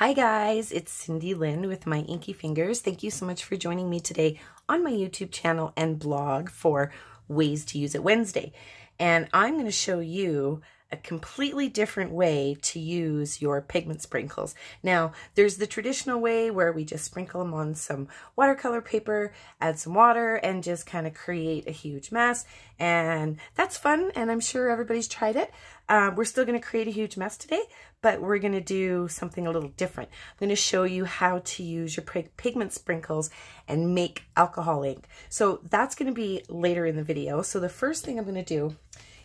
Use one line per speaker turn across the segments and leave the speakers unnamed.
Hi guys, it's Cindy Lynn with my Inkie Fingers. Thank you so much for joining me today on my YouTube channel and blog for Ways to Use It Wednesday. And I'm going to show you a completely different way to use your pigment sprinkles. Now, there's the traditional way where we just sprinkle them on some watercolor paper, add some water, and just kind of create a huge mess. And that's fun, and I'm sure everybody's tried it. Uh, we're still going to create a huge mess today, but we're going to do something a little different. I'm going to show you how to use your pigment sprinkles and make alcohol ink. So that's going to be later in the video. So the first thing I'm going to do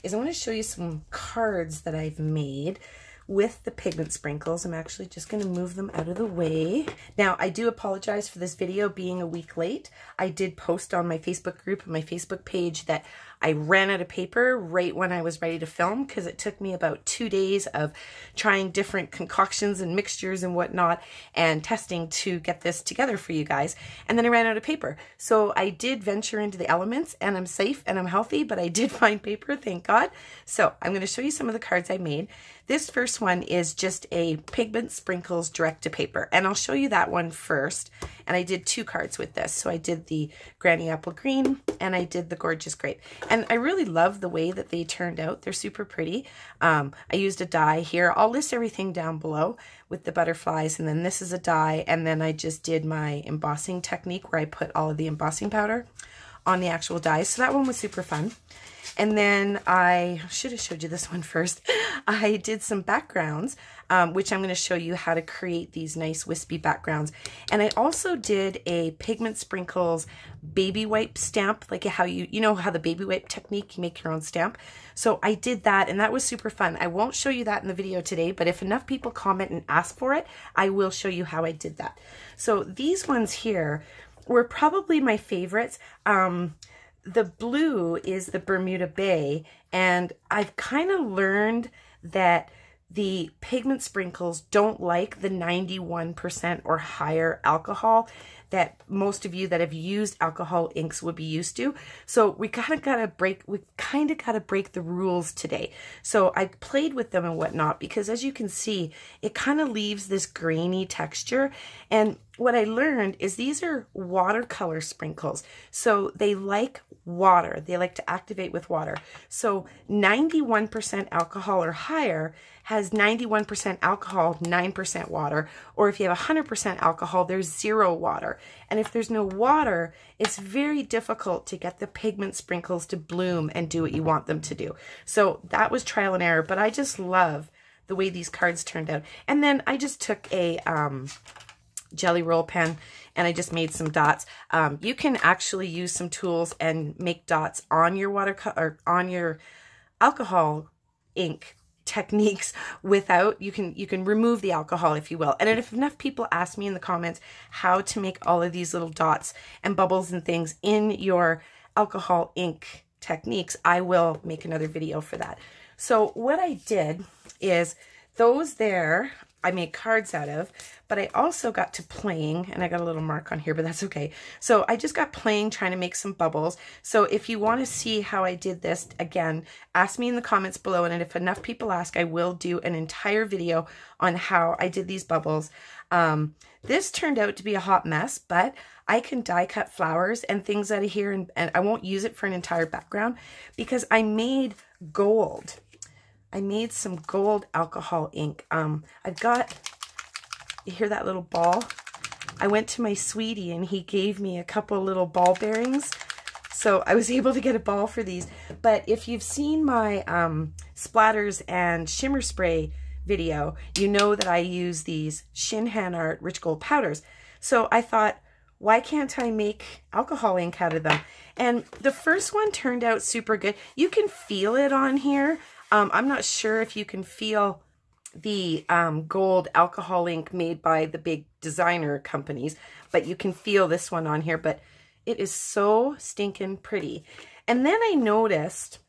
is I want to show you some cards that I've made with the pigment sprinkles. I'm actually just going to move them out of the way. Now, I do apologize for this video being a week late. I did post on my Facebook group and my Facebook page that I ran out of paper right when I was ready to film because it took me about two days of trying different concoctions and mixtures and whatnot and testing to get this together for you guys. And then I ran out of paper. So I did venture into the elements and I'm safe and I'm healthy, but I did find paper, thank God. So I'm going to show you some of the cards I made. This first one is just a pigment sprinkles direct to paper and I'll show you that one first. And I did two cards with this. So I did the Granny Apple Green and I did the Gorgeous Grape. And I really love the way that they turned out. They're super pretty. Um, I used a die here. I'll list everything down below with the butterflies. And then this is a die. And then I just did my embossing technique where I put all of the embossing powder on the actual die. So that one was super fun. And then I should have showed you this one first. I did some backgrounds, um, which I'm going to show you how to create these nice wispy backgrounds. And I also did a Pigment Sprinkles baby wipe stamp, like how you, you know how the baby wipe technique, you make your own stamp. So I did that and that was super fun. I won't show you that in the video today, but if enough people comment and ask for it, I will show you how I did that. So these ones here were probably my favorites. Um, the blue is the Bermuda Bay, and I've kind of learned that the pigment sprinkles don't like the 91% or higher alcohol that most of you that have used alcohol inks would be used to. So we kind of got to break, we kind of got to break the rules today. So I played with them and whatnot because as you can see, it kind of leaves this grainy texture. And what I learned is these are watercolor sprinkles. So they like water. They like to activate with water. So 91% alcohol or higher has 91% alcohol, 9% water. Or if you have 100% alcohol, there's zero water. And if there's no water, it's very difficult to get the pigment sprinkles to bloom and do what you want them to do. So that was trial and error, but I just love the way these cards turned out. And then I just took a um, jelly roll pen and I just made some dots. Um, you can actually use some tools and make dots on your watercolor on your alcohol ink techniques without you can you can remove the alcohol if you will and if enough people ask me in the comments how to make all of these little dots and bubbles and things in your alcohol ink techniques I will make another video for that so what I did is those there I made cards out of, but I also got to playing, and I got a little mark on here, but that's okay. So I just got playing, trying to make some bubbles. So if you want to see how I did this, again, ask me in the comments below, and if enough people ask, I will do an entire video on how I did these bubbles. Um, this turned out to be a hot mess, but I can die cut flowers and things out of here, and, and I won't use it for an entire background because I made gold I made some gold alcohol ink. Um, I've got, you hear that little ball? I went to my sweetie and he gave me a couple little ball bearings. So I was able to get a ball for these. But if you've seen my um, splatters and shimmer spray video, you know that I use these Shin Han Art Rich Gold powders. So I thought, why can't I make alcohol ink out of them? And the first one turned out super good. You can feel it on here. Um, I'm not sure if you can feel the um, gold alcohol ink made by the big designer companies, but you can feel this one on here, but it is so stinking pretty. And then I noticed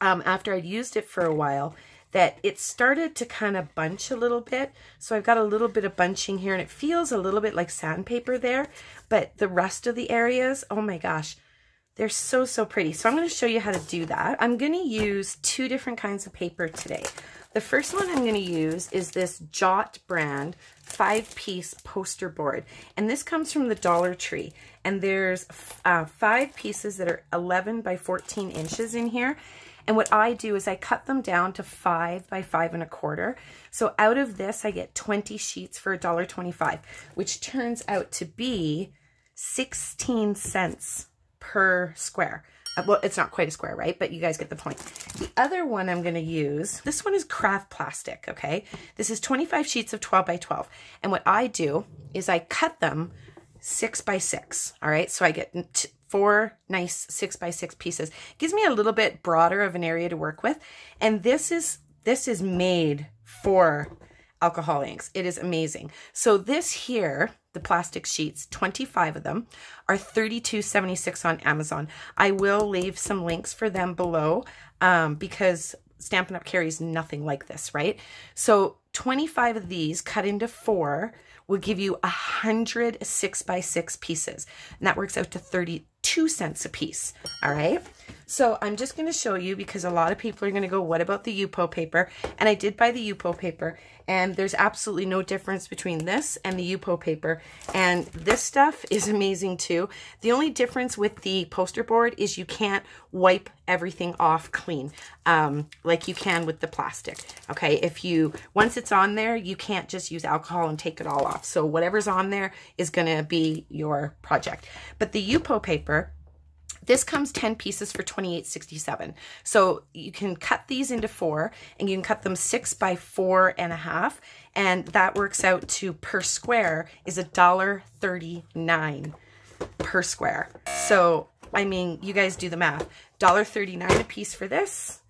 um, after I'd used it for a while that it started to kind of bunch a little bit. So I've got a little bit of bunching here and it feels a little bit like sandpaper there, but the rest of the areas, oh my gosh, they're so, so pretty. So I'm going to show you how to do that. I'm going to use two different kinds of paper today. The first one I'm going to use is this Jot brand five-piece poster board. And this comes from the Dollar Tree. And there's uh, five pieces that are 11 by 14 inches in here. And what I do is I cut them down to five by five and a quarter. So out of this, I get 20 sheets for $1.25, which turns out to be 16 cents per square. Uh, well, it's not quite a square, right? But you guys get the point. The other one I'm going to use, this one is craft plastic, okay? This is 25 sheets of 12 by 12. And what I do is I cut them six by six, all right? So I get four nice six by six pieces. Gives me a little bit broader of an area to work with. And this is, this is made for alcohol inks. It is amazing. So this here, the plastic sheets, 25 of them, are 32.76 on Amazon. I will leave some links for them below um, because Stampin' Up! carries nothing like this, right? So 25 of these cut into four will give you a hundred six by six pieces. And that works out to 32 cents a piece. All right. So I'm just going to show you because a lot of people are going to go, what about the Yupo paper? And I did buy the Yupo paper and there's absolutely no difference between this and the Yupo paper. And this stuff is amazing too. The only difference with the poster board is you can't wipe everything off clean um, like you can with the plastic. Okay, if you, once it's on there, you can't just use alcohol and take it all off. So whatever's on there is going to be your project. But the Yupo paper, this comes 10 pieces for 28.67. So you can cut these into four and you can cut them six by four and a half. And that works out to per square is a dollar 39 per square. So, I mean, you guys do the math. $1.39 a piece for this,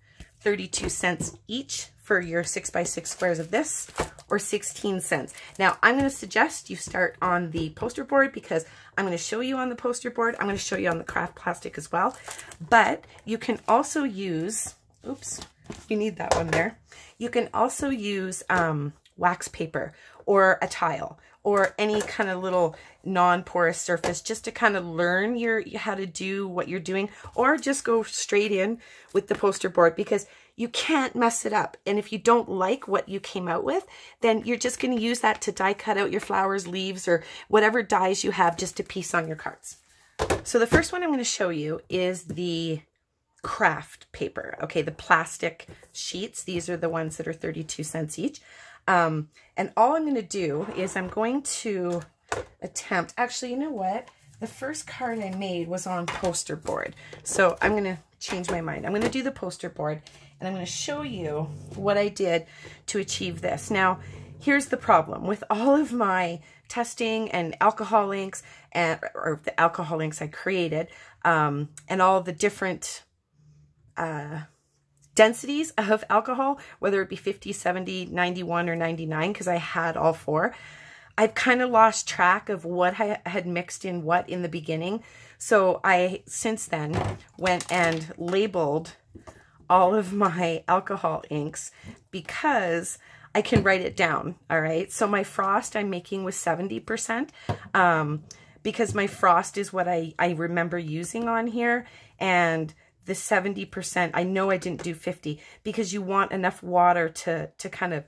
32 cents each for your six by six squares of this or 16 cents. Now I'm going to suggest you start on the poster board because I'm going to show you on the poster board. I'm going to show you on the craft plastic as well. But you can also use, oops, you need that one there. You can also use um, wax paper or a tile or any kind of little non-porous surface just to kind of learn your how to do what you're doing or just go straight in with the poster board because you can't mess it up. And if you don't like what you came out with, then you're just going to use that to die cut out your flowers, leaves, or whatever dies you have just to piece on your cards. So the first one I'm going to show you is the craft paper. Okay, the plastic sheets. These are the ones that are 32 cents each. Um, and all I'm going to do is I'm going to attempt, actually, you know what? The first card I made was on poster board. So I'm going to change my mind. I'm going to do the poster board and I'm going to show you what I did to achieve this. Now, here's the problem. With all of my testing and alcohol inks, and, or the alcohol inks I created, um, and all the different uh, densities of alcohol, whether it be 50, 70, 91, or 99, because I had all four, I've kind of lost track of what I had mixed in what in the beginning. So I, since then, went and labeled all of my alcohol inks because I can write it down, all right? So my frost I'm making with 70% um, because my frost is what I, I remember using on here. And the 70%, I know I didn't do 50 because you want enough water to, to kind of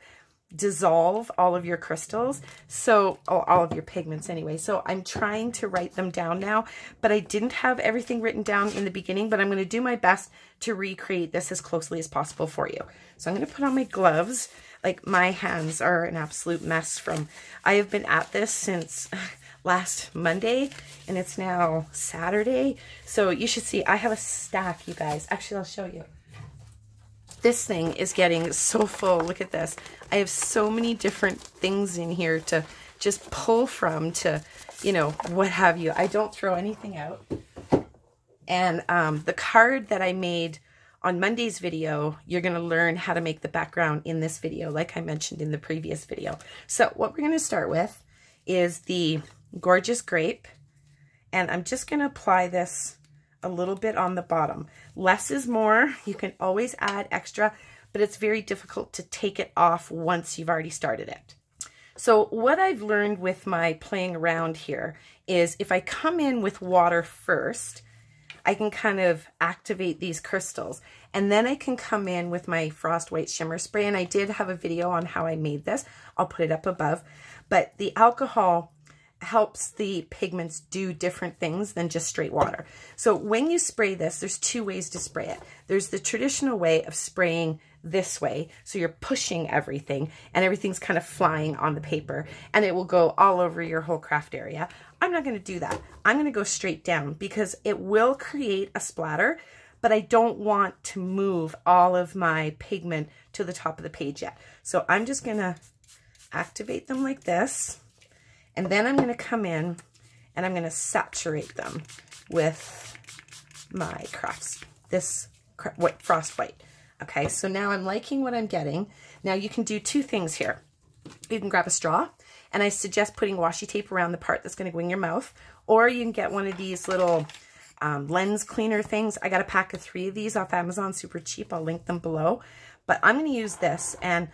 dissolve all of your crystals. So, oh, all of your pigments anyway. So I'm trying to write them down now, but I didn't have everything written down in the beginning, but I'm going to do my best to recreate this as closely as possible for you. So I'm going to put on my gloves. Like my hands are an absolute mess from, I have been at this since last Monday and it's now Saturday. So you should see, I have a stack, you guys. Actually, I'll show you. This thing is getting so full. Look at this. I have so many different things in here to just pull from to, you know, what have you. I don't throw anything out. And um, the card that I made on Monday's video, you're going to learn how to make the background in this video, like I mentioned in the previous video. So what we're going to start with is the Gorgeous Grape. And I'm just going to apply this a little bit on the bottom. Less is more. You can always add extra, but it's very difficult to take it off once you've already started it. So what I've learned with my playing around here is if I come in with water first, I can kind of activate these crystals. And then I can come in with my Frost White Shimmer Spray. And I did have a video on how I made this. I'll put it up above. But the alcohol helps the pigments do different things than just straight water. So when you spray this, there's two ways to spray it. There's the traditional way of spraying this way. So you're pushing everything and everything's kind of flying on the paper and it will go all over your whole craft area. I'm not going to do that. I'm going to go straight down because it will create a splatter, but I don't want to move all of my pigment to the top of the page yet. So I'm just going to activate them like this. And then I'm going to come in and I'm going to saturate them with my crafts, this white, frost white. Okay, so now I'm liking what I'm getting. Now you can do two things here. You can grab a straw, and I suggest putting washi tape around the part that's going to go in your mouth, or you can get one of these little um, lens cleaner things. I got a pack of three of these off Amazon, super cheap. I'll link them below. But I'm going to use this, and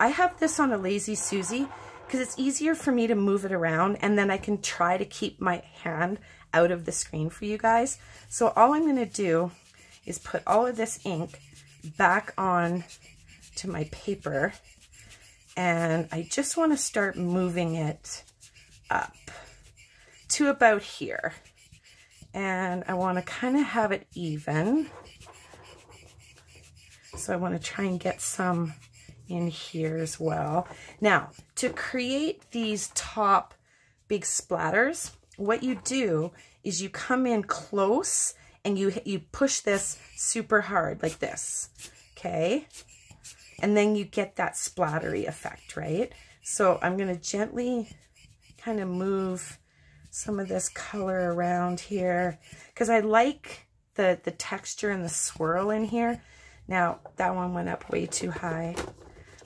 I have this on a Lazy Susie because it's easier for me to move it around, and then I can try to keep my hand out of the screen for you guys. So all I'm going to do is put all of this ink back on to my paper and I just want to start moving it up to about here. And I want to kind of have it even. So I want to try and get some in here as well. Now, to create these top big splatters, what you do is you come in close and you, you push this super hard like this, okay? And then you get that splattery effect, right? So I'm to gently kind of move some of this color around here because I like the, the texture and the swirl in here. Now, that one went up way too high,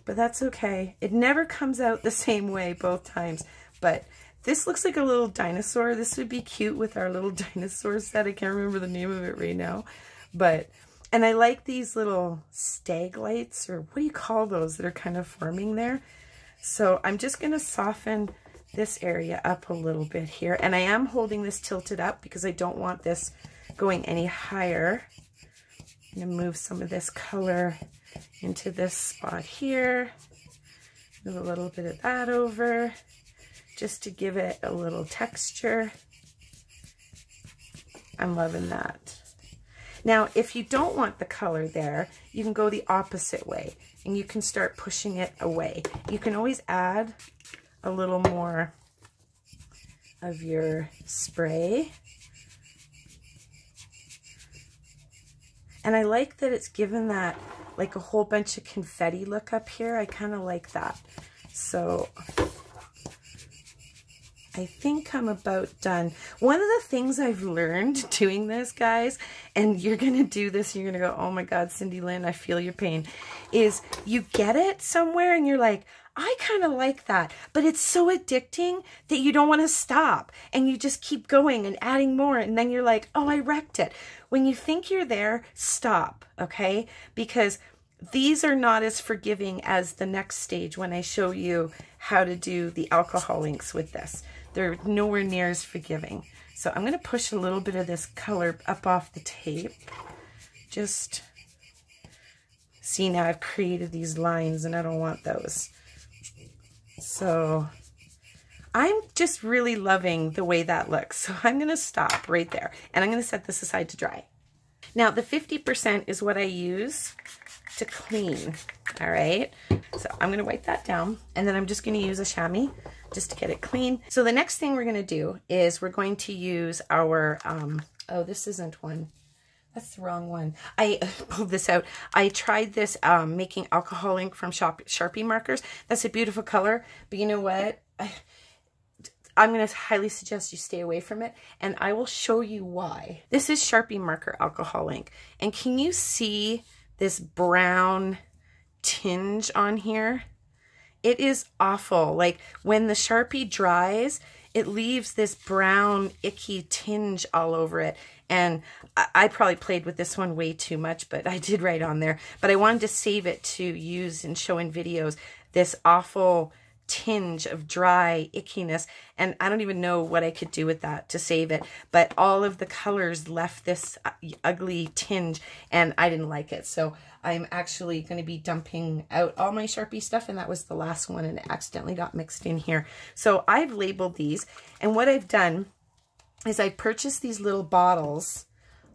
but that's okay. It never comes out the same way both times, but this looks like a little dinosaur. This would be cute with our little dinosaur set. I can't remember the name of it right now. But, and I like these little stag lights, or what do you call those that are kind of forming there? So I'm just going to soften this area up a little bit here. And I am holding this tilted up because I don't want this going any higher. I'm going to move some of this color into this spot here. Move a little bit of that over just to give it a little texture. I'm loving that. Now, if you don't want the color there, you can go the opposite way and you can start pushing it away. You can always add a little more of your spray. And I like that it's given that like a whole bunch of confetti look up here. I kind of like that. So I think I'm about done. One of the things I've learned doing this, guys, and you're going to do this, you're going to go, oh my God, Cindy Lynn, I feel your pain, is you get it somewhere and you're like, I kind of like that, but it's so addicting that you don't want to stop and you just keep going and adding more. And then you're like, oh, I wrecked it. When you think you're there, stop, okay? Because these are not as forgiving as the next stage when I show you how to do the alcohol inks with this. They're nowhere near as forgiving. So I'm going to push a little bit of this color up off the tape. Just see now I've created these lines and I don't want those. So I'm just really loving the way that looks. So I'm to stop right there and I'm to set this aside to dry. Now the 50% is what I use to clean. All right. So I'm to wipe that down and then I'm just to use a chamois just to get it clean. So the next thing we're to do is we're going to use our, um, oh, this isn't one. That's the wrong one. I pulled this out. I tried this um, making alcohol ink from Sharpie markers. That's a beautiful color. But you know what? I, I'm going to highly suggest you stay away from it. And I will show you why. This is Sharpie marker alcohol ink. And can you see this brown tinge on here? It is awful. Like when the Sharpie dries, it leaves this brown, icky tinge all over it. And I, probably played with this one way too much, but I did write on there. But I wanted to save it to use and show in videos this awful tinge of dry ickiness. And I don't even know what I could do with that to save it. But all of the colors left this uh, ugly tinge and I didn't like it. So I'm actually going to be dumping out all my Sharpie stuff. And that was the last one and it accidentally got mixed in here. So I've labeled these. And what I've done is I purchased these little bottles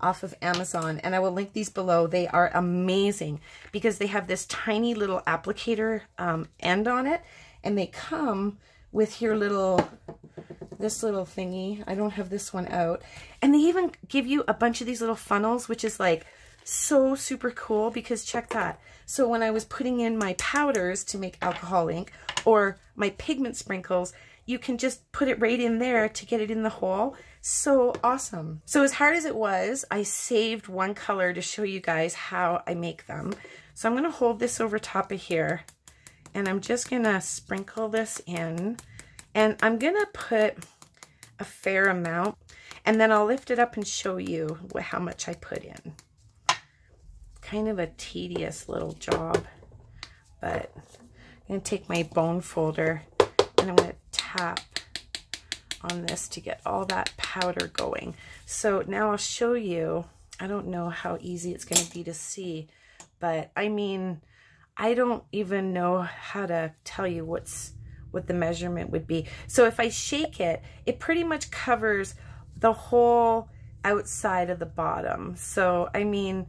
off of Amazon and I will link these below. They are amazing because they have this tiny little applicator um, end on it and they come with your little, this little thingy. I don't have this one out. And they even give you a bunch of these little funnels, which is like so super cool because check that. So when I was putting in my powders to make alcohol ink or my pigment sprinkles, you can just put it right in there to get it in the hole. So awesome. So as hard as it was, I saved one color to show you guys how I make them. So I'm going to hold this over top of here and I'm just going to sprinkle this in and I'm going to put a fair amount and then I'll lift it up and show you how much I put in. Kind of a tedious little job, but I'm going to take my bone folder and I'm going to tap on this to get all that powder going. So now I'll show you, I don't know how easy it's going to be to see, but I mean, I don't even know how to tell you what's what the measurement would be. So if I shake it, it pretty much covers the whole outside of the bottom. So, I mean,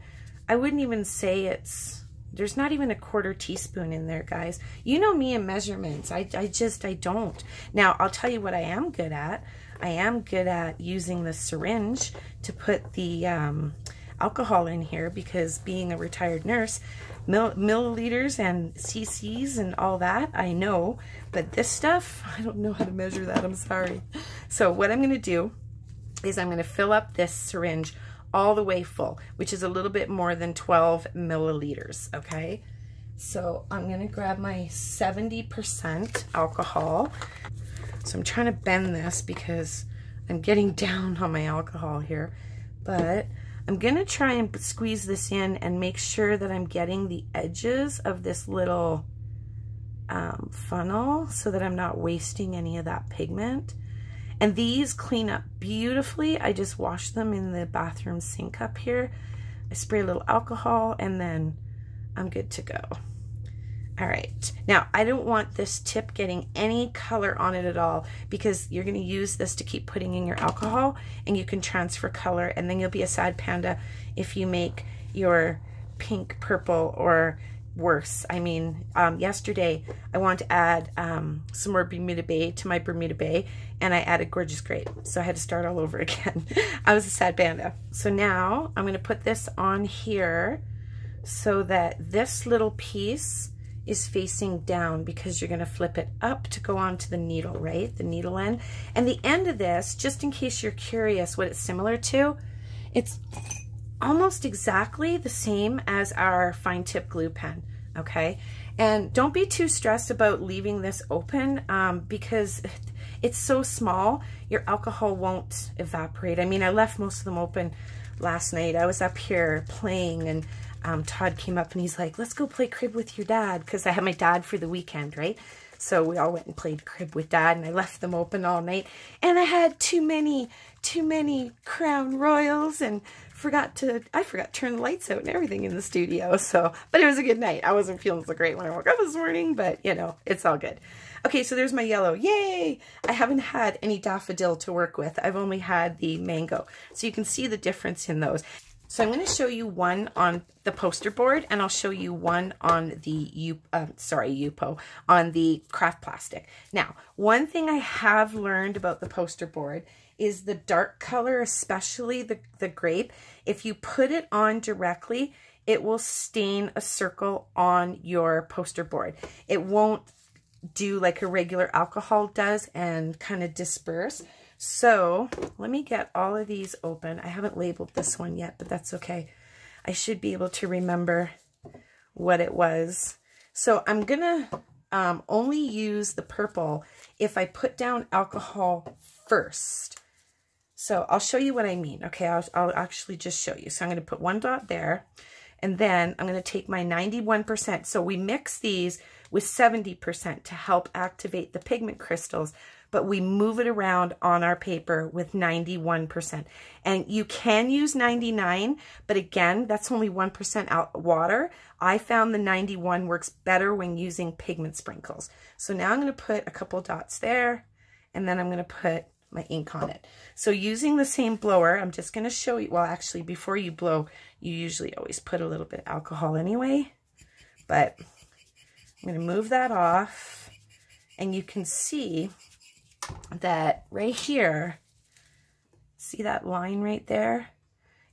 I wouldn't even say it's there's not even a quarter teaspoon in there, guys. You know me in measurements. I, I just, I don't. Now, I'll tell you what I am good at. I am good at using the syringe to put the um, alcohol in here because being a retired nurse, mill milliliters and cc's and all that, I know. But this stuff, I don't know how to measure that. I'm sorry. So what I'm going to do is I'm going to fill up this syringe all the way full, which is a little bit more than 12 milliliters, okay? So I'm gonna grab my 70% alcohol. So I'm trying to bend this because I'm getting down on my alcohol here, but I'm gonna try and squeeze this in and make sure that I'm getting the edges of this little um, funnel so that I'm not wasting any of that pigment. And these clean up beautifully. I just wash them in the bathroom sink up here. I spray a little alcohol and then I'm good to go. All right, now I don't want this tip getting any color on it at all because you're gonna use this to keep putting in your alcohol and you can transfer color and then you'll be a sad panda if you make your pink, purple, or worse. I mean, um, yesterday I wanted to add um, some more Bermuda Bay to my Bermuda Bay, and I added Gorgeous Grape. So I had to start all over again. I was a sad panda. So now I'm going to put this on here so that this little piece is facing down because you're going to flip it up to go onto the needle, right? The needle end. And the end of this, just in case you're curious what it's similar to, it's almost exactly the same as our fine tip glue pen, okay? And don't be too stressed about leaving this open um, because it's so small, your alcohol won't evaporate. I mean, I left most of them open last night. I was up here playing and um, Todd came up and he's like, let's go play crib with your dad because I had my dad for the weekend, right? So we all went and played crib with dad and I left them open all night. And I had too many, too many Crown Royals and forgot to, I forgot to turn the lights out and everything in the studio. So, but it was a good night. I wasn't feeling so great when I woke up this morning, but you know, it's all good. Okay, so there's my yellow. Yay! I haven't had any daffodil to work with. I've only had the mango. So you can see the difference in those. So I'm going to show you one on the poster board and I'll show you one on the, uh, sorry, Yupo, on the craft plastic. Now, one thing I have learned about the poster board is the dark color, especially the, the grape. If you put it on directly, it will stain a circle on your poster board. It won't do like a regular alcohol does and kind of disperse. So let me get all of these open. I haven't labeled this one yet, but that's okay. I should be able to remember what it was. So I'm going to um, only use the purple if I put down alcohol first. So I'll show you what I mean. Okay, I'll, I'll actually just show you. So I'm going to put one dot there. And then I'm going to take my 91%. So we mix these with 70% to help activate the pigment crystals, but we move it around on our paper with 91%. And you can use 99, but again, that's only 1% out water. I found the 91 works better when using pigment sprinkles. So now I'm going to put a couple dots there, and then I'm going to put my ink on it. So using the same blower, I'm just going to show you, well, actually, before you blow, you usually always put a little bit of alcohol anyway, but I'm going to move that off, and you can see that right here, see that line right there?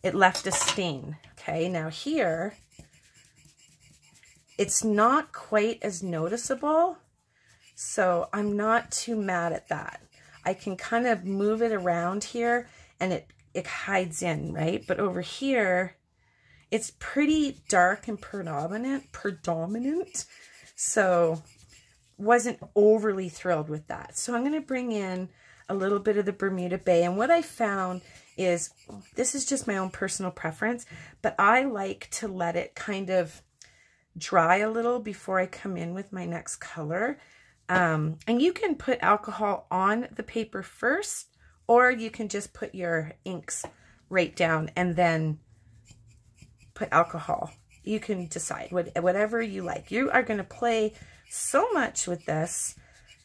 It left a stain, okay? Now here, it's not quite as noticeable, so I'm not too mad at that. I can kind of move it around here and it, it hides in, right? But over here, it's pretty dark and predominant, predominant. So wasn't overly thrilled with that. So I'm going to bring in a little bit of the Bermuda Bay. And what I found is, this is just my own personal preference, but I like to let it kind of dry a little before I come in with my next color. Um, and you can put alcohol on the paper first, or you can just put your inks right down and then put alcohol. You can decide what, whatever you like. You are going to play so much with this,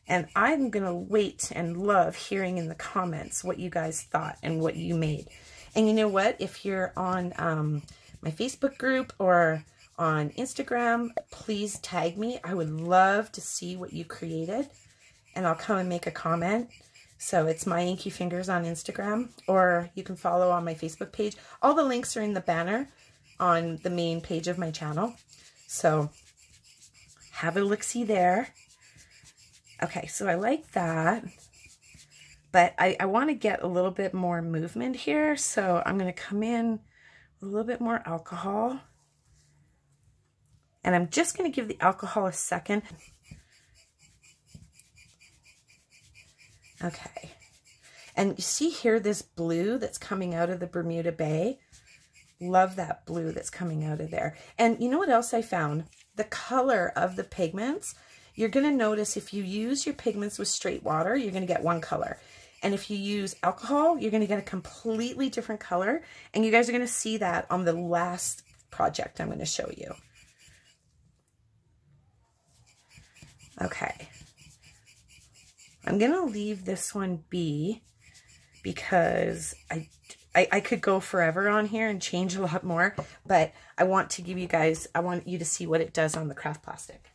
and I'm going to wait and love hearing in the comments what you guys thought and what you made. And you know what? If you're on um, my Facebook group or on Instagram, please tag me. I would love to see what you created and I'll come and make a comment. So it's my Inkie Fingers on Instagram or you can follow on my Facebook page. All the links are in the banner on the main page of my channel. So have a look-see there. Okay, so I like that. But I, I want to get a little bit more movement here. So I'm going to come in a little bit more alcohol. And I'm just going to give the alcohol a second. Okay. And you see here this blue that's coming out of the Bermuda Bay? Love that blue that's coming out of there. And you know what else I found? The color of the pigments. You're going to notice if you use your pigments with straight water, you're going to get one color. And if you use alcohol, you're going to get a completely different color. And you guys are going to see that on the last project I'm going to show you. Okay. I'm going to leave this one be because I, I, I could go forever on here and change a lot more, but I want to give you guys, I want you to see what it does on the craft plastic.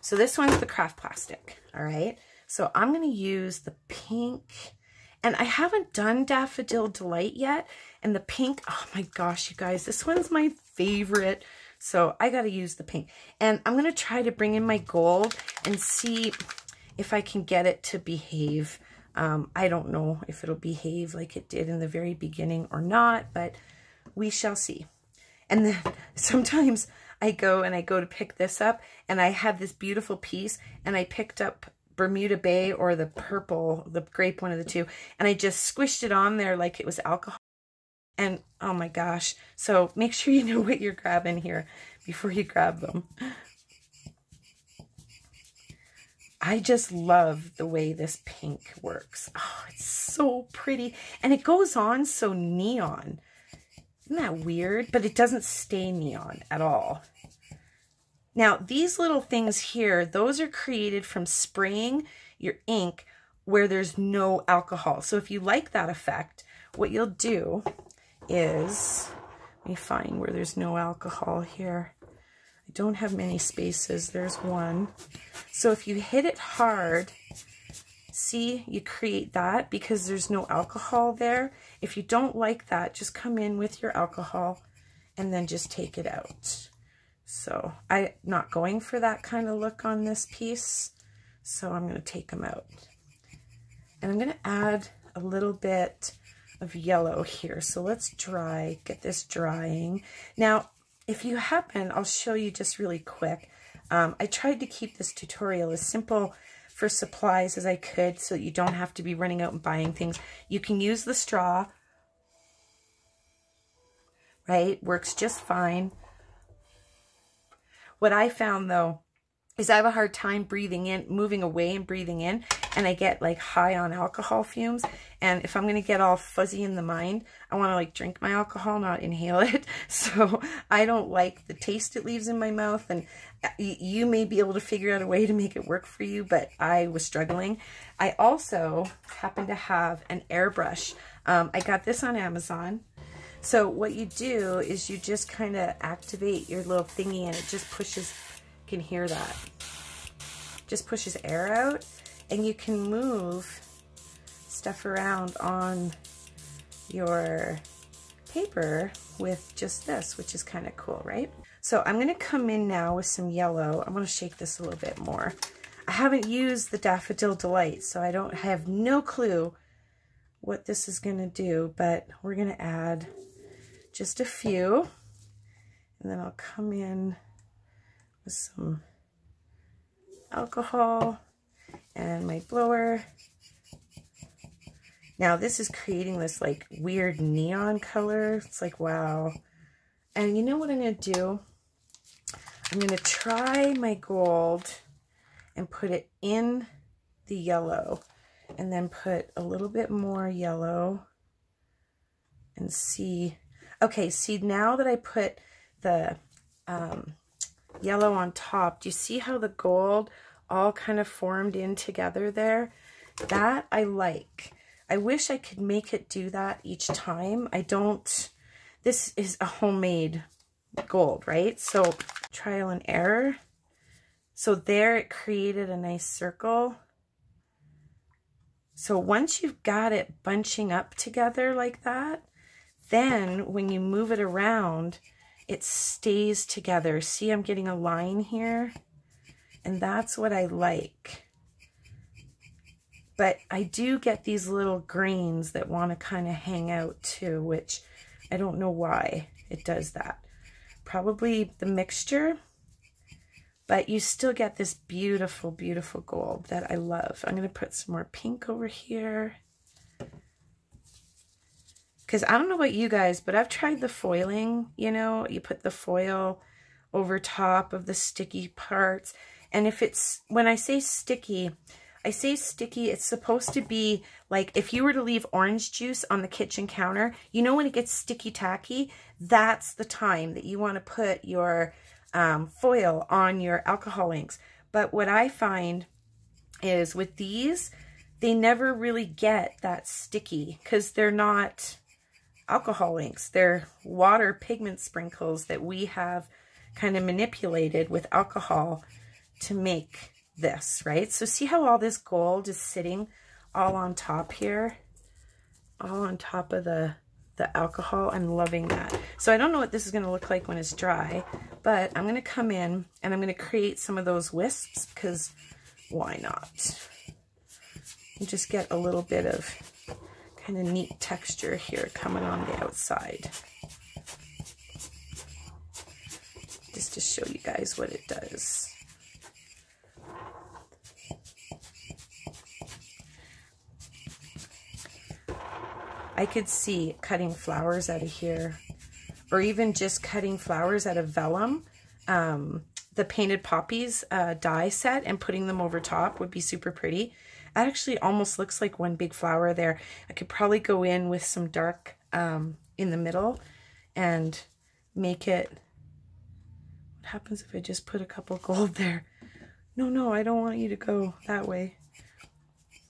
So this one's the craft plastic, all right? So I'm going to use the pink, and I haven't done Daffodil Delight yet, and the pink, oh my gosh, you guys, this one's my favorite. So I got to use the pink. And I'm going to try to bring in my gold and see if I can get it to behave. Um, I don't know if it'll behave like it did in the very beginning or not, but we shall see. And then sometimes I go and I go to pick this up and I have this beautiful piece and I picked up Bermuda Bay or the purple, the grape, one of the two, and I just squished it on there like it was alcohol. And oh my gosh. So make sure you know what you're grabbing here before you grab them. I just love the way this pink works. Oh, it's so pretty. And it goes on so neon. Isn't that weird? But it doesn't stay neon at all. Now, these little things here, those are created from spraying your ink where there's no alcohol. So if you like that effect, what you'll do is, let me find where there's no alcohol here. I don't have many spaces. There's one. So if you hit it hard, see, you create that because there's no alcohol there. If you don't like that, just come in with your alcohol and then just take it out. So I'm not going for that kind of look on this piece. So I'm going to take them out. And I'm going to add a little bit of yellow here. So let's dry, get this drying. Now, if you happen, I'll show you just really quick. Um, I tried to keep this tutorial as simple for supplies as I could so that you don't have to be running out and buying things. You can use the straw, right? Works just fine. What I found though is I have a hard time breathing in, moving away and breathing in, and I get like high on alcohol fumes. And if I'm going to get all fuzzy in the mind, I want to like drink my alcohol, not inhale it. So I don't like the taste it leaves in my mouth. And uh, you may be able to figure out a way to make it work for you, but I was struggling. I also happen to have an airbrush. Um, I got this on Amazon. So what you do is you just kind of activate your little thingy and it just pushes can hear that. Just pushes air out and you can move stuff around on your paper with just this, which is kind of cool, right? So I'm going to come in now with some yellow. I'm going to shake this a little bit more. I haven't used the Daffodil Delight, so I don't have no clue what this is going to do, but we're going to add just a few. And then I'll come in some alcohol and my blower. Now this is creating this like weird neon color. It's like, wow. And you know what I'm going to do? I'm going to try my gold and put it in the yellow and then put a little bit more yellow and see. Okay, see now that I put the um, yellow on top. Do you see how the gold all kind of formed in together there? That I like. I wish I could make it do that each time. I don't, this is a homemade gold, right? So trial and error. So there it created a nice circle. So once you've got it bunching up together like that, then when you move it around, it stays together. See, I'm getting a line here, and that's what I like. But I do get these little grains that want to kind of hang out too, which I don't know why it does that. Probably the mixture, but you still get this beautiful, beautiful gold that I love. I'm going to put some more pink over here. Because I don't know about you guys, but I've tried the foiling, you know, you put the foil over top of the sticky parts. And if it's, when I say sticky, I say sticky, it's supposed to be like if you were to leave orange juice on the kitchen counter, you know when it gets sticky tacky, that's the time that you want to put your um, foil on your alcohol inks. But what I find is with these, they never really get that sticky because they're not alcohol inks. They're water pigment sprinkles that we have kind of manipulated with alcohol to make this, right? So see how all this gold is sitting all on top here? All on top of the, the alcohol. I'm loving that. So I don't know what this is going to look like when it's dry, but I'm going to come in and I'm going to create some of those wisps because why not? And just get a little bit of kind of neat texture here coming on the outside. Just to show you guys what it does. I could see cutting flowers out of here or even just cutting flowers out of vellum. Um, the painted poppies uh, die set and putting them over top would be super pretty actually almost looks like one big flower there. I could probably go in with some dark um, in the middle and make it, what happens if I just put a couple gold there? No, no, I don't want you to go that way.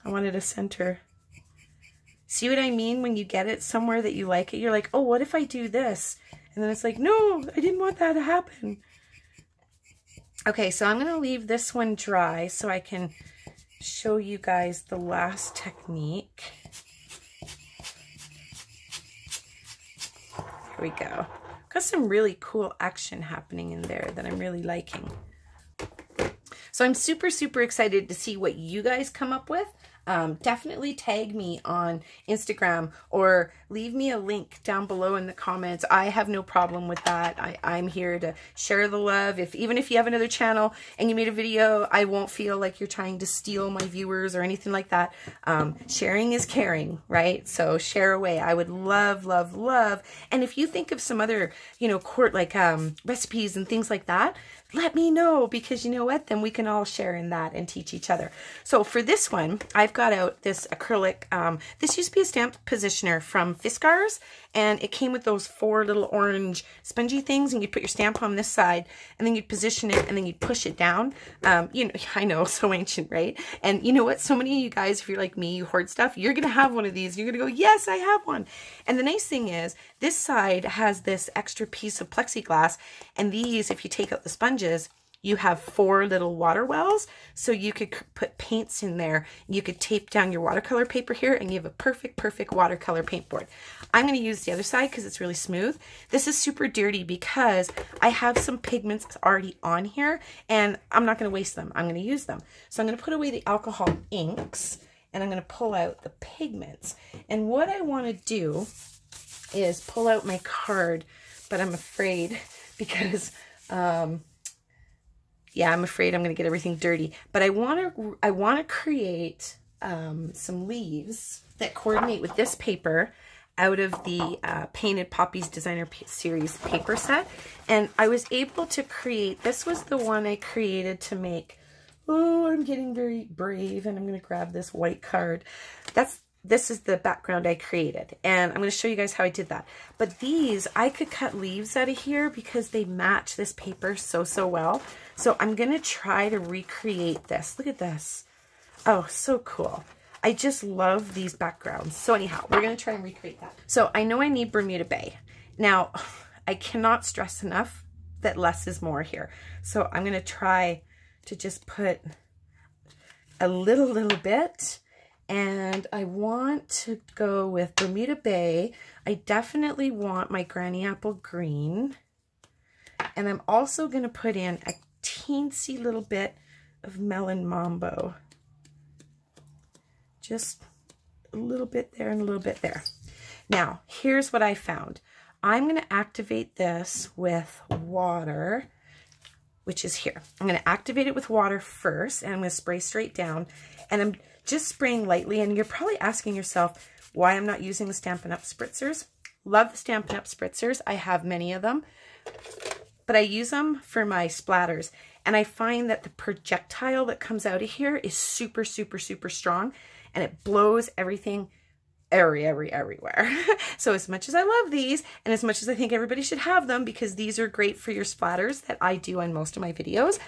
I wanted a center. See what I mean? When you get it somewhere that you like it, you're like, oh, what if I do this? And then it's like, no, I didn't want that to happen. Okay, so I'm going to leave this one dry so I can show you guys the last technique. Here we go. Got some really cool action happening in there that I'm really liking. So I'm super, super excited to see what you guys come up with um, definitely tag me on Instagram or leave me a link down below in the comments. I have no problem with that. I, I'm here to share the love. If Even if you have another channel and you made a video, I won't feel like you're trying to steal my viewers or anything like that. Um, sharing is caring, right? So share away. I would love, love, love. And if you think of some other, you know, court like um, recipes and things like that, let me know because you know what? Then we can all share in that and teach each other. So for this one, I've got out this acrylic. Um, this used to be a stamp positioner from Fiskars and it came with those four little orange spongy things and you put your stamp on this side and then you'd position it and then you'd push it down. Um, you know, I know, so ancient, right? And you know what? So many of you guys, if you're like me, you hoard stuff, you're going to have one of these. You're going to go, yes, I have one. And the nice thing is this side has this extra piece of plexiglass and these, if you take out the sponges, you have four little water wells so you could put paints in there. You could tape down your watercolor paper here and you have a perfect perfect watercolor paint board i'm going to use the other side because it's really smooth. This is super dirty because i have some pigments already on here and i'm not going to waste them. I'm going to use them. So i'm going to put away the alcohol inks and i'm going to pull out the pigments. And what i want to do is pull out my card but i'm afraid because um, yeah, I'm afraid I'm going to get everything dirty. But I want to I want to create um, some leaves that coordinate with this paper out of the uh, Painted Poppies Designer Series paper set. And I was able to create, this was the one I created to make, oh, I'm getting very brave and I'm going to grab this white card. That's this is the background I created and I'm going to show you guys how I did that. But these, I could cut leaves out of here because they match this paper so, so well. So I'm going to try to recreate this. Look at this. Oh, so cool. I just love these backgrounds. So anyhow, we're going to try and recreate that. So I know I need Bermuda Bay. Now, I cannot stress enough that less is more here. So I'm going to try to just put a little, little bit and I want to go with Bermuda Bay. I definitely want my Granny Apple Green. And I'm also going to put in a teensy little bit of Melon Mambo. Just a little bit there and a little bit there. Now, here's what I found. I'm going to activate this with water, which is here. I'm going to activate it with water first, and I'm going to spray straight down. And I'm just spraying lightly. And you're probably asking yourself why I'm not using the Stampin' Up! spritzers. Love the Stampin' Up! spritzers. I have many of them. But I use them for my splatters. And I find that the projectile that comes out of here is super, super, super strong. And it blows everything every, every, everywhere. so as much as I love these, and as much as I think everybody should have them, because these are great for your splatters that I do on most of my videos,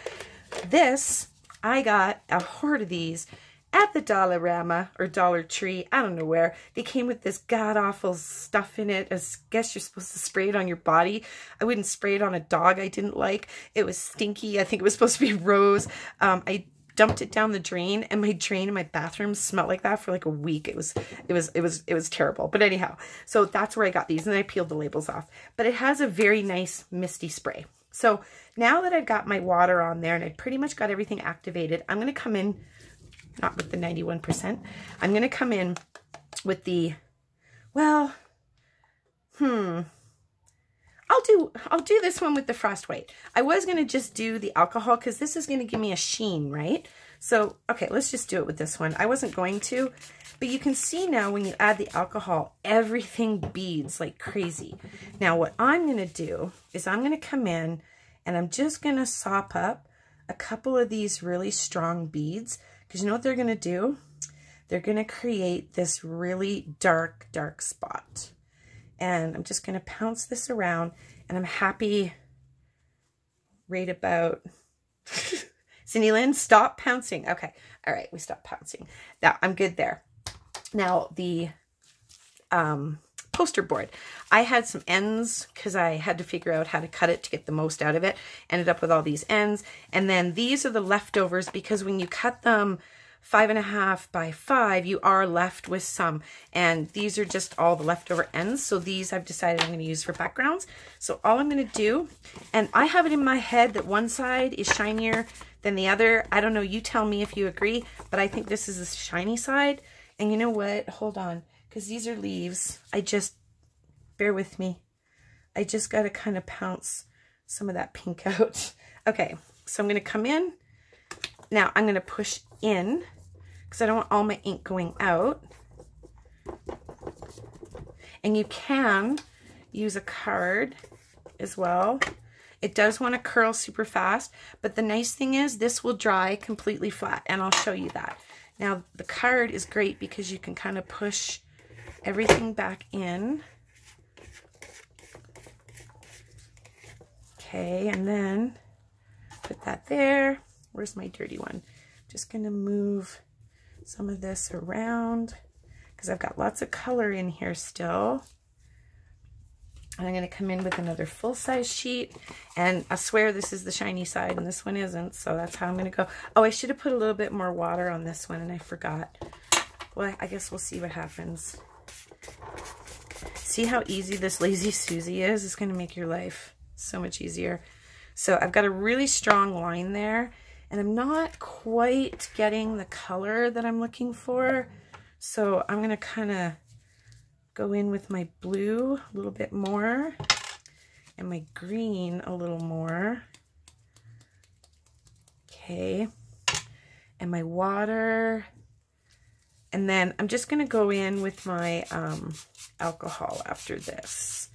this, I got a horde of these at the Dollarama or Dollar Tree, I don't know where. They came with this god-awful stuff in it. I guess you're supposed to spray it on your body. I wouldn't spray it on a dog I didn't like. It was stinky. I think it was supposed to be rose. Um, I dumped it down the drain and my drain in my bathroom smelled like that for like a week. It was, it was, it was, it was terrible. But anyhow, so that's where I got these and I peeled the labels off. But it has a very nice misty spray. So now that I've got my water on there and I pretty much got everything activated, I'm going to come in not with the 91%. I'm going to come in with the, well, hmm, I'll do, I'll do this one with the frost white. I was going to just do the alcohol because this is going to give me a sheen, right? So, okay, let's just do it with this one. I wasn't going to, but you can see now when you add the alcohol, everything beads like crazy. Now, what I'm going to do is I'm going to come in and I'm just going to sop up a couple of these really strong beads because you know what they're going to do? They're going to create this really dark, dark spot. And I'm just going to pounce this around. And I'm happy right about... Cindy Lynn, stop pouncing. Okay. All right. We stop pouncing. Now, I'm good there. Now, the um, poster board. I had some ends because I had to figure out how to cut it to get the most out of it. Ended up with all these ends. And then these are the leftovers because when you cut them five and a half by five, you are left with some. And these are just all the leftover ends. So these I've decided I'm going to use for backgrounds. So all I'm going to do, and I have it in my head that one side is shinier than the other. I don't know, you tell me if you agree, but I think this is the shiny side. And you know what? Hold on because these are leaves. I just, bear with me. I just got to kind of pounce some of that pink out. Okay, so I'm going to come in. Now I'm going to push in because I don't want all my ink going out. And you can use a card as well. It does want to curl super fast, but the nice thing is this will dry completely flat, and I'll show you that. Now, the card is great because you can kind of push everything back in. Okay, and then put that there. Where's my dirty one? Just to move some of this around because I've got lots of color in here still. And I'm to come in with another full-size sheet. And I swear this is the shiny side and this one isn't. So that's how I'm to go. Oh, I should have put a little bit more water on this one and I forgot. Well, I guess we'll see what happens. See how easy this Lazy Susie is? It's to make your life so much easier. So I've got a really strong line there. And I'm not quite getting the color that I'm looking for. So I'm going to kind of go in with my blue a little bit more and my green a little more. Okay. And my water. And then I'm just going to go in with my um, alcohol after this.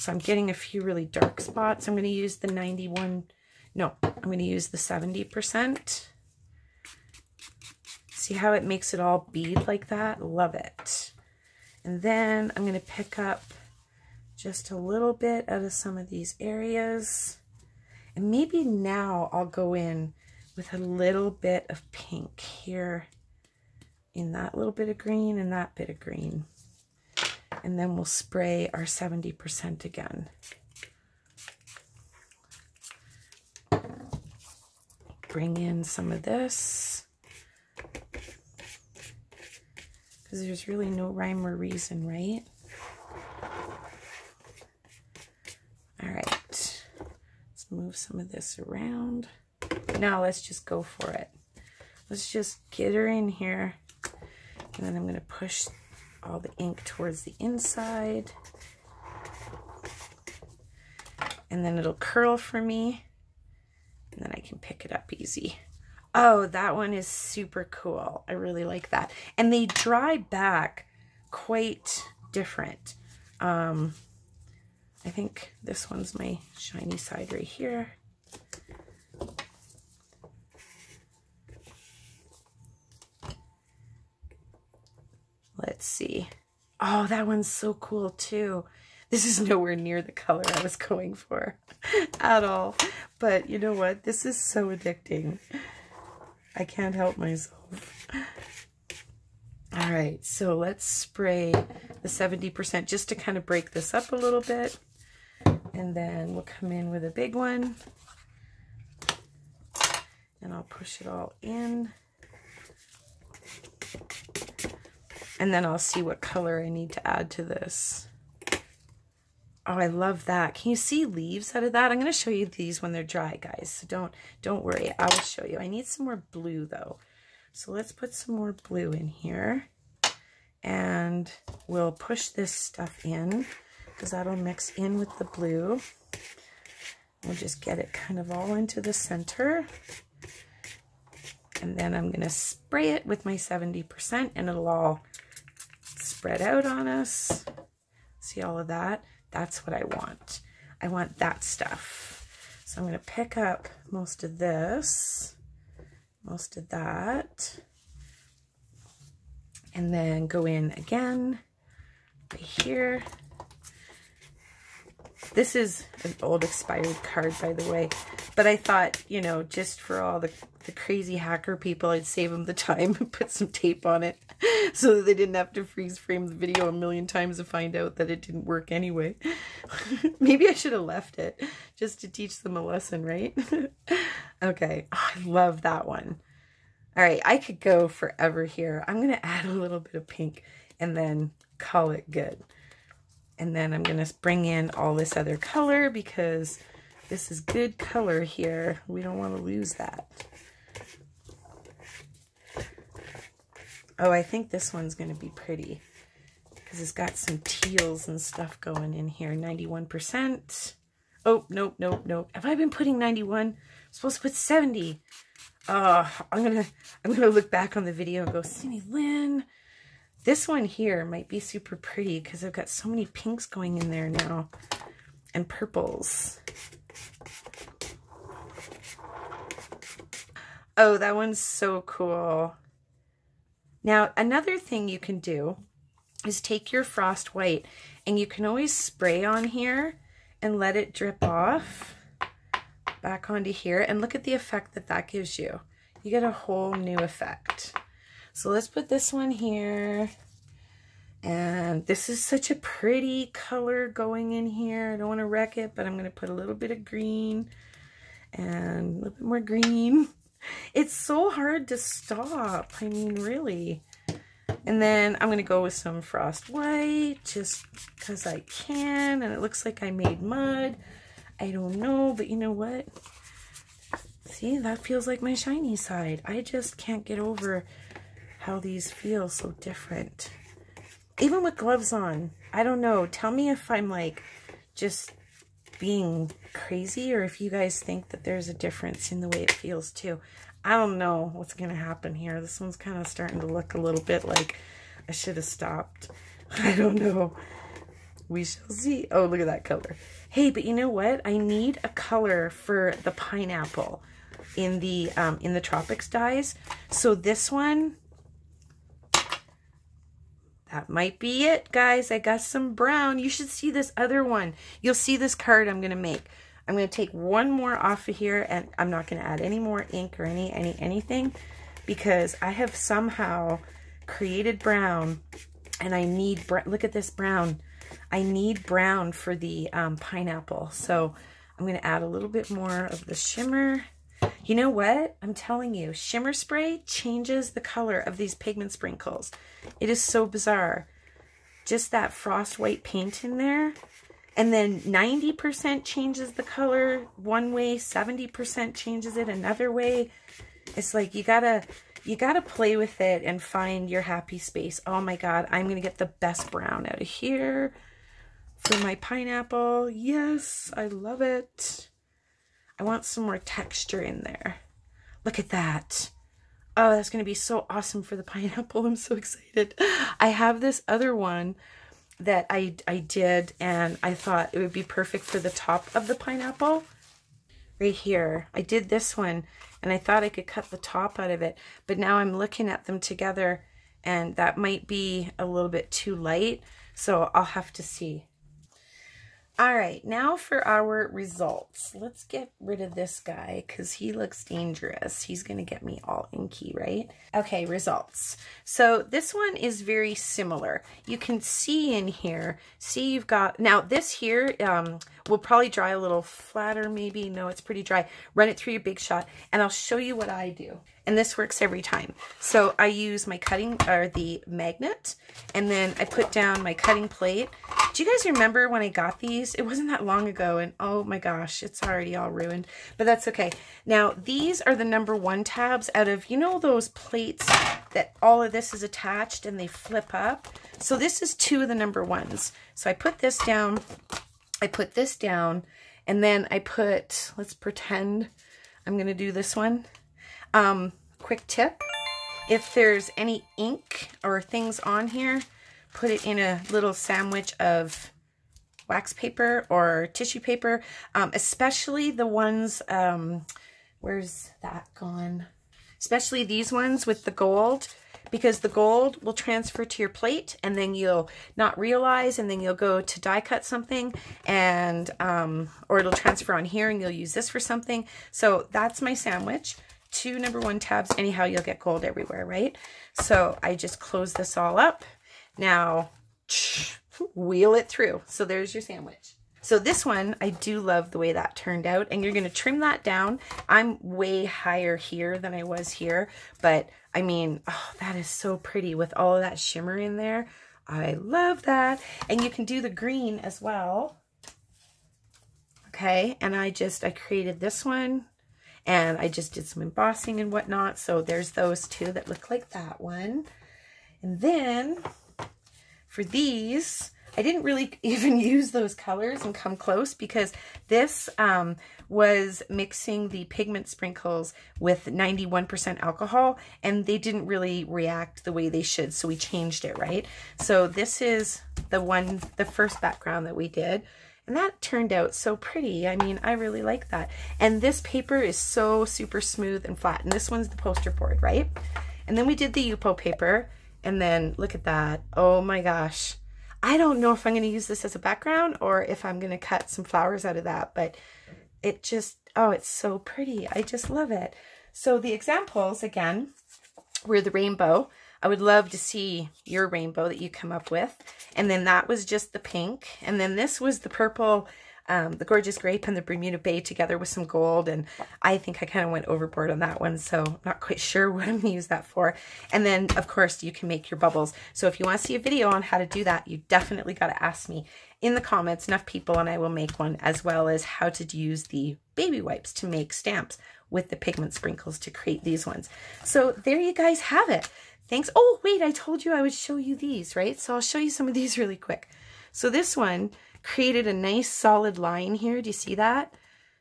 So I'm getting a few really dark spots. I'm going to use the 91, no, I'm going to use the 70%. See how it makes it all bead like that? Love it. And then I'm going to pick up just a little bit out of some of these areas. And maybe now I'll go in with a little bit of pink here in that little bit of green and that bit of green. And then we'll spray our 70% again. Bring in some of this. because there's really no rhyme or reason, right? All right, let's move some of this around. Now let's just go for it. Let's just get her in here. And then I'm going to push all the ink towards the inside. And then it'll curl for me. And then I can pick it up easy. Oh, that one is super cool. I really like that. And they dry back quite different. Um, I think this one's my shiny side right here. Let's see. Oh, that one's so cool too. This is nowhere near the color I was going for at all. But you know what? This is so addicting. I can't help myself. All right, so let's spray the 70% just to kind of break this up a little bit. And then we'll come in with a big one. And I'll push it all in. And then I'll see what color I need to add to this. Oh, I love that. Can you see leaves out of that? I'm going to show you these when they're dry, guys. So don't, don't worry. I will show you. I need some more blue, though. So let's put some more blue in here. And we'll push this stuff in because that'll mix in with the blue. We'll just get it kind of all into the center. And then I'm going to spray it with my 70% and it'll all spread out on us. See all of that? That's what I want. I want that stuff. So I'm going to pick up most of this, most of that, and then go in again right here. This is an old expired card, by the way, but I thought, you know, just for all the, the crazy hacker people, I'd save them the time and put some tape on it so that they didn't have to freeze frame the video a million times to find out that it didn't work anyway. Maybe I should have left it just to teach them a lesson, right? okay, oh, I love that one. All right, I could go forever here. I'm going to add a little bit of pink and then call it good. And then I'm going to bring in all this other color because this is good color here. We don't want to lose that. Oh, I think this one's going to be pretty because it's got some teals and stuff going in here. 91%. Oh, nope, nope, nope. Have I been putting 91? I'm supposed to put 70. Oh, I'm going to I'm going to look back on the video and go, Cindy Lynn, this one here might be super pretty because I've got so many pinks going in there now and purples. Oh, that one's so cool. Now, another thing you can do is take your frost white and you can always spray on here and let it drip off back onto here and look at the effect that that gives you. You get a whole new effect. So let's put this one here. And this is such a pretty color going in here. I don't want to wreck it, but I'm going to put a little bit of green and a little bit more green. It's so hard to stop. I mean, really. And then I'm going to go with some frost white just because I can. And it looks like I made mud. I don't know, but you know what? See, that feels like my shiny side. I just can't get over how these feel so different. Even with gloves on, I don't know. Tell me if I'm like just being crazy or if you guys think that there's a difference in the way it feels too. I don't know what's going to happen here. This one's kind of starting to look a little bit like I should have stopped. I don't know. We shall see. Oh, look at that color. Hey, but you know what? I need a color for the pineapple in the um, in the Tropics dyes. So this one, that might be it, guys. I got some brown. You should see this other one. You'll see this card I'm going to make. I'm going to take one more off of here, and I'm not going to add any more ink or any, any anything because I have somehow created brown, and I need, look at this brown. I need brown for the um, pineapple. So I'm going to add a little bit more of the shimmer. You know what? I'm telling you, shimmer spray changes the color of these pigment sprinkles. It is so bizarre. Just that frost white paint in there. And then 90% changes the color one way, 70% changes it another way. It's like you gotta you gotta play with it and find your happy space. Oh my god, I'm gonna get the best brown out of here for my pineapple. Yes, I love it. I want some more texture in there. Look at that. Oh, that's going to be so awesome for the pineapple. I'm so excited. I have this other one that I, I did and I thought it would be perfect for the top of the pineapple. Right here. I did this one and I thought I could cut the top out of it. But now I'm looking at them together and that might be a little bit too light. So I'll have to see. All right, now for our results. Let's get rid of this guy because he looks dangerous. He's going to get me all inky, right? Okay, results. So this one is very similar. You can see in here, see you've got, now this here um, will probably dry a little flatter maybe. No, it's pretty dry. Run it through your Big Shot and I'll show you what I do and this works every time. So I use my cutting, or the magnet, and then I put down my cutting plate. Do you guys remember when I got these? It wasn't that long ago, and oh my gosh, it's already all ruined, but that's okay. Now, these are the number one tabs out of, you know those plates that all of this is attached and they flip up? So this is two of the number ones. So I put this down, I put this down, and then I put, let's pretend I'm going to do this one. Um, quick tip, if there's any ink or things on here, put it in a little sandwich of wax paper or tissue paper, um, especially the ones, um, where's that gone? Especially these ones with the gold, because the gold will transfer to your plate and then you'll not realize and then you'll go to die cut something and um, or it'll transfer on here and you'll use this for something. So that's my sandwich two number one tabs. Anyhow, you'll get gold everywhere, right? So I just close this all up. Now, wheel it through. So there's your sandwich. So this one, I do love the way that turned out. And you're going to trim that down. I'm way higher here than I was here. But, I mean, oh, that is so pretty with all of that shimmer in there. I love that. And you can do the green as well. Okay, and I just, I created this one and I just did some embossing and whatnot. So there's those two that look like that one. And then for these, I didn't really even use those colors and come close because this um, was mixing the pigment sprinkles with 91% alcohol and they didn't really react the way they should. So we changed it, right? So this is the one, the first background that we did. And that turned out so pretty. I mean, I really like that. And this paper is so super smooth and flat. And this one's the poster board, right? And then we did the Yupo paper. And then look at that. Oh my gosh. I don't know if I'm going to use this as a background or if I'm going to cut some flowers out of that. But it just, oh, it's so pretty. I just love it. So the examples, again, were the rainbow. I would love to see your rainbow that you come up with. And then that was just the pink. And then this was the purple, um, the gorgeous grape and the Bermuda Bay together with some gold. And I think I kind of went overboard on that one. So not quite sure what I'm going to use that for. And then, of course, you can make your bubbles. So if you want to see a video on how to do that, you definitely got to ask me in the comments, enough people, and I will make one, as well as how to use the baby wipes to make stamps with the pigment sprinkles to create these ones. So there you guys have it. Thanks. Oh, wait, I told you I would show you these, right? So I'll show you some of these really quick. So this one created a nice solid line here. Do you see that?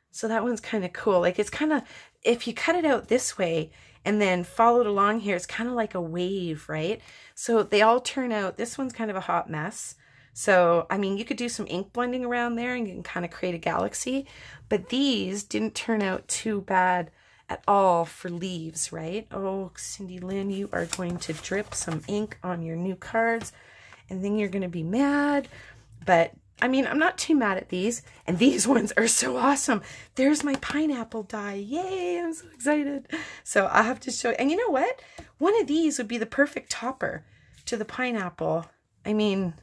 So that one's kind of cool. Like it's kind of, if you cut it out this way and then followed along here, it's kind of like a wave, right? So they all turn out, this one's kind of a hot mess. So, I mean, you could do some ink blending around there and you can kind of create a galaxy, but these didn't turn out too bad at all for leaves, right? Oh, Cindy Lynn, you are going to drip some ink on your new cards and then you're going to be mad. But I mean, I'm not too mad at these. And these ones are so awesome. There's my pineapple die. Yay, I'm so excited. So I'll have to show. And you know what? One of these would be the perfect topper to the pineapple. I mean,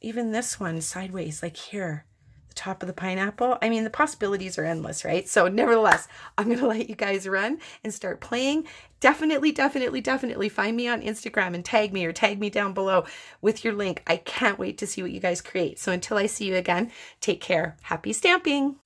even this one sideways, like here the top of the pineapple. I mean, the possibilities are endless, right? So nevertheless, I'm going to let you guys run and start playing. Definitely, definitely, definitely find me on Instagram and tag me or tag me down below with your link. I can't wait to see what you guys create. So until I see you again, take care. Happy stamping.